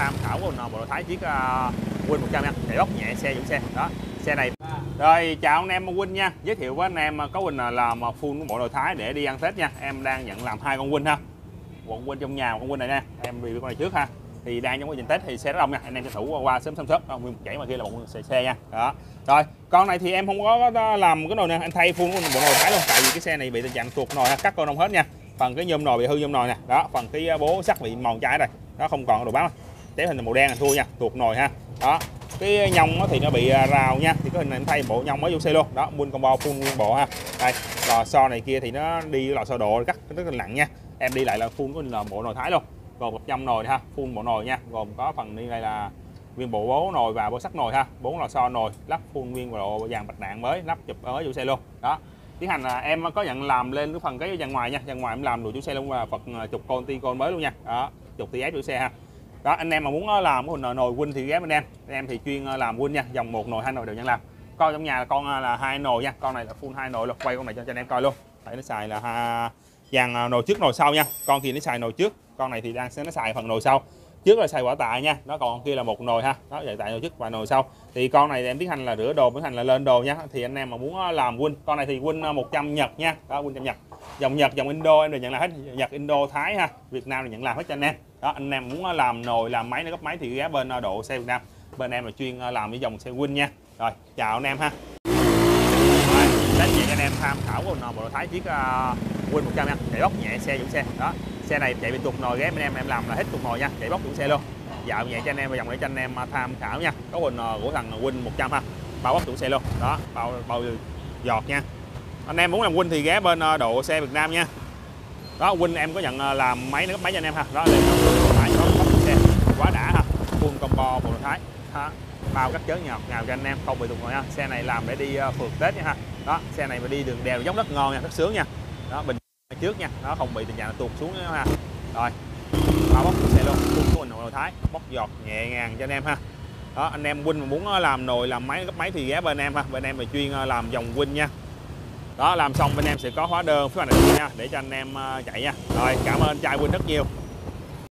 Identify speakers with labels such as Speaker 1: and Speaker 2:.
Speaker 1: tham khảo của bộ đồ thái chiếc uh, Win 100 nha. Chạy bóc nhẹ xe giữ xe. Đó xe này. Rồi chào anh em Win nha. Giới thiệu với anh em có Win là làm full bộ đồ thái để đi ăn Tết nha. Em đang nhận làm hai con Win ha. Một con Win trong nhà một con Win này nha em review con này trước ha. Thì đang trong quá trình Tết thì xe rất đông nha. Anh em tranh thủ qua, qua sớm sớm sớm. Không nguyên một chảy mà kia là một xe, xe nha. Đó. Rồi con này thì em không có, có làm cái nồi nè. Anh thay full bộ nồi thái luôn. Tại vì cái xe này bị tình trạng tuột nồi ha. Cắt con đông hết nha. Phần cái nhôm nồi bị hư nhôm nồi nè. Đó phần cái à, bố sắt bị mòn trái rồi. Nó không còn đồ báo cháy hình màu đen là thua nha thuộc nồi ha. Đó, cái nhông thì nó bị à, rào nha, thì cái hình này em thay bộ nhông mới vô xe luôn. Đó, buôn combo, full nguyên bộ ha. Đây, lò xo này kia thì nó đi lò xo độ cắt rất là nặng nha. Em đi lại là full có là bộ nồi thái luôn, gồm 100 nồi ha, full bộ nồi nha, gồm có phần đi đây là nguyên bộ bố nồi và bố sắt nồi ha. Bốn lò xo nồi, lắp full nguyên bộ dàn bạch đạn mới, lắp chụp mới vô xe luôn. Đó, tiến hành là em có nhận làm lên cái phần cái dàn ngoài nha, dàn ngoài em làm đủ chủ xe luôn và phật à, chụp con ti con mới luôn nha. Đó, chụp ép chủ xe ha đó anh em mà muốn ờ, làm cái nồi, nồi win thì ghé bên em. Em thì chuyên ờ, làm win nha dòng một nồi hai nồi đều nhân làm. Con trong nhà là con ờ, là hai nồi nha con này là full hai nồi luôn quay con này cho, cho anh em coi luôn. Tại nó xài là ha, dàn nồi trước nồi sau nha con thì nó xài nồi trước con này thì đang sẽ nó xài phần nồi sau trước là xài quả tạ nha nó còn kia là một nồi ha. Đó vậy tại nồi trước và nồi sau. Thì con này em tiến hành là rửa đồ tiến hành là lên đồ nha. Thì anh em mà muốn ờ, làm win con này thì win ờ, 100 nhật nha. Đó win trăm nhật. Dòng nhật dòng indo em đều nhận làm hết nhật indo thái ha. Việt nam thì nhận làm hết cho anh em. Đó anh em muốn ờ, làm nồi làm máy nó gấp máy thì ghé bên độ xe việt nam. Bên em là chuyên làm với dòng xe win nha. Rồi chào anh em ha. Rồi anh em tham khảo của bộ thái chiếc uh, win 100 nha. Để bóc nhẹ xe dụng xe. Đó xe này chạy bị tuột nồi ghép, anh em em làm là hết tuột nồi nha. Chạy bóc cũng xe luôn. Dạo nhẹ cho anh em và dòng để cho anh em à, tham khảo nha. Có quần à, của thằng win 100 ha. Bao bóc tủ xe luôn. Đó, bao bao giọt nha. Anh em muốn làm win thì ghé bên à, độ xe Việt Nam nha. Đó, win em có nhận làm máy nó cấp máy cho anh em ha. Đó lên máy có bóc xe. Quá đã ha. Full combo bộ thái. Ha bao các chớ nhọt ngào cho anh em không bị tụt nồi nha. Xe này làm để đi phượt Tết nha ha. Đó, xe này mà đi đường đèo dốc rất ngon nha rất sướng nha. Đó, bình trước nha, nó không bị tình trạng tuột xuống nữa ha. Rồi bao bóc xe luôn, tuột xuống nồi thái, bóc giọt nhẹ nhàng cho anh em ha. Đó, anh em win mà muốn ờ, làm nồi, làm máy, gấp máy thì ghé bên em ha. Bên em là chuyên ờ, làm dòng win nha. Đó, làm xong bên em sẽ có hóa đơn phía này nha, để cho anh em ờ, chạy nha. Rồi, cảm ơn trai win rất nhiều.